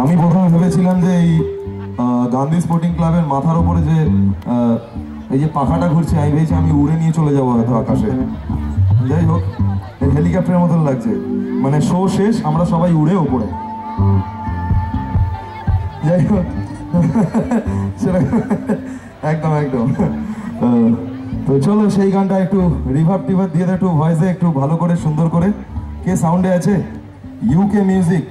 আমি প্রথমে ভেবেছিলাম যে এই গান্ধী স্পোর্টিং ক্লাবের মাথার উপরে যে এই যে পাখাটা ঘুরছে আমি ভেবেছি আমি উড়ে নিয়ে চলে যাব হয়তো আকাশে। যাই হোক হেলিকপ্টারের মতন লাগছে। মানে শো শেষ, আমরা সবাই উড়ে ওপরে যাই হোক, সেরকম একদম একদম। তো চলো সেই গানটা একটু রিভার টিভার দিয়ে একটু ভয়েসে একটু ভালো করে, সুন্দর করে। কে সাউন্ডে আছে? ইউকে মিউজিক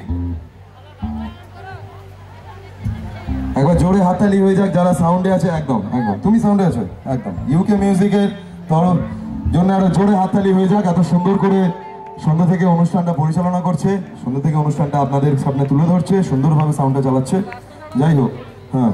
একবার জোরে হাততালি হয়ে যাক, যারা সাউন্ডে আছে, একদম একদম। তুমি সাউন্ডে আছো? একদম। ইউকে মিউজিকের তরফ জন্য আরও জোরে হাততালি হয়ে যাক, এত সুন্দর করে সন্ধ্যা থেকে অনুষ্ঠানটা পরিচালনা করছে। সন্ধ্যা থেকে অনুষ্ঠানটা আপনাদের সামনে তুলে ধরছে, সুন্দরভাবে সাউন্ডটা চালাচ্ছে। যাই হোক হ্যাঁ।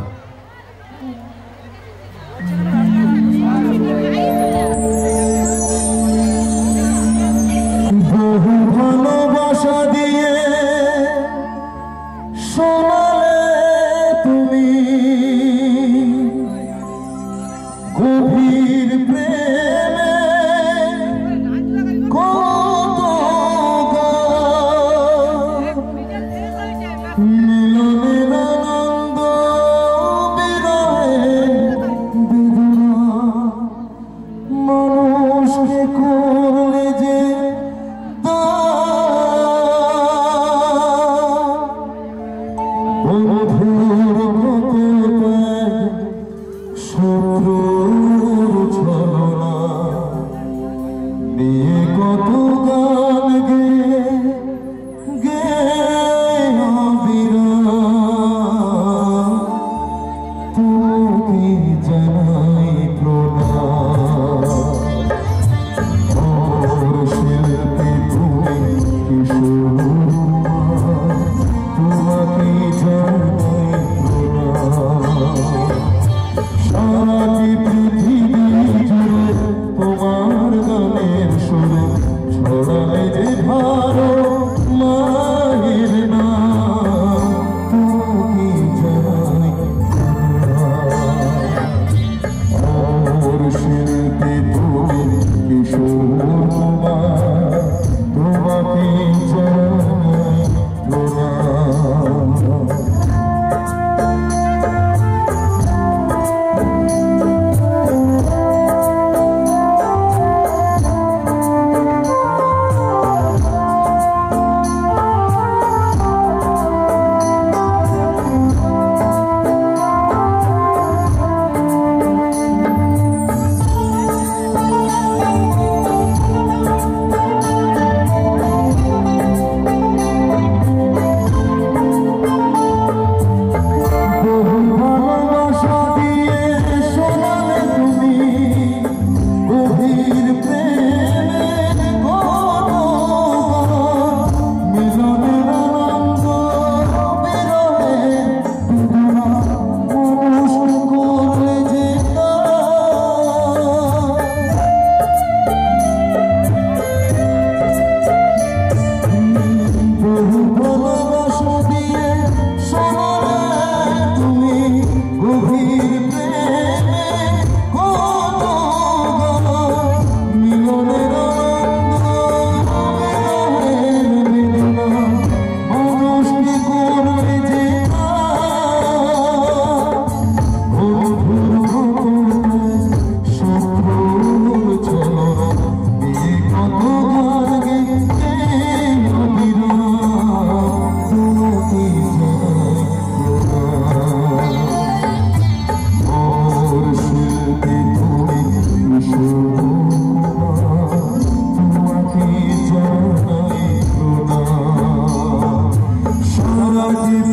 Mama.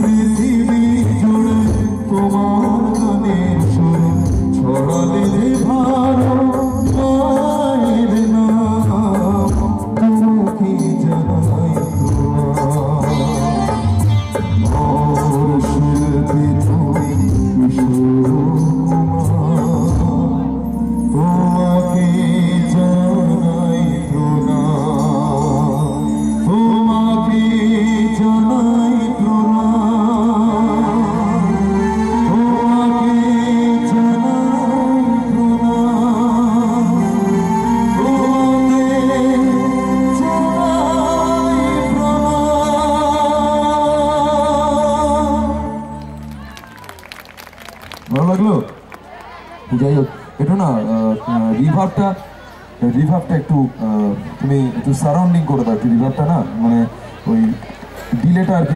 যাই হোক, এটা না রিভারটা রিভারটা একটু তুমি একটু সারাউন্ডিং করে দাও, একটু রিভারটা না মানে ওই ডিলেটা আর